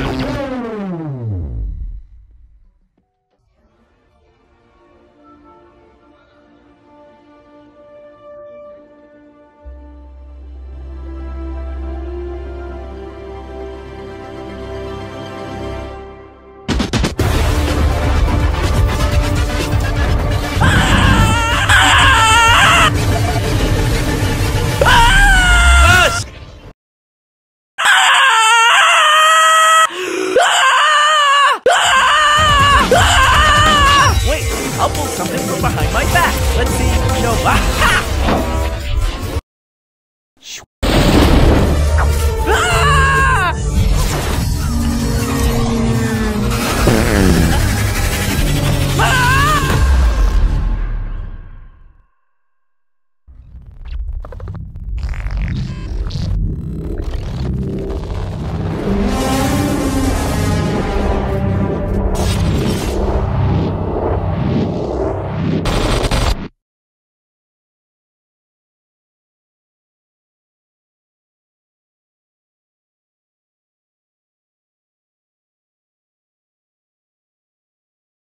Yeah. back. Let's see if. Ah!